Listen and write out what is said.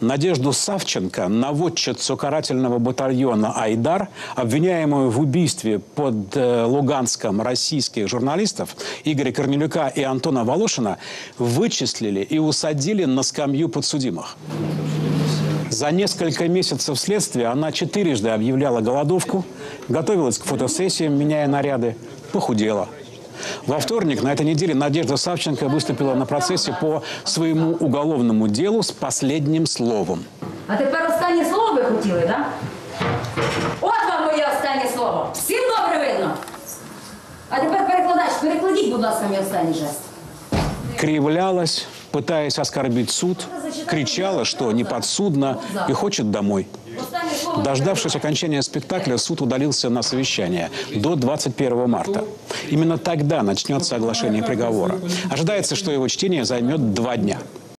Надежду Савченко, наводчицу карательного батальона «Айдар», обвиняемую в убийстве под э, Луганском российских журналистов Игоря Корнелюка и Антона Волошина, вычислили и усадили на скамью подсудимых. За несколько месяцев следствия она четырежды объявляла голодовку, готовилась к фотосессиям, меняя наряды, похудела. Во вторник на этой неделе Надежда Савченко выступила на процессе по своему уголовному делу с последним словом. А тепер останнє слово ви хотіли, так? Да? От вам моє останнє слово. Всім добре видно. А тепер перекладач, перекладіть, будь ласка, мій останній жест. Кривлялась, пытаясь оскорбить суд, кричала, что не подсудна и хочет домой. Дождавшись окончания спектакля, суд удалился на совещание до 21 марта. Именно тогда начнется оглашение приговора. Ожидается, что его чтение займет два дня.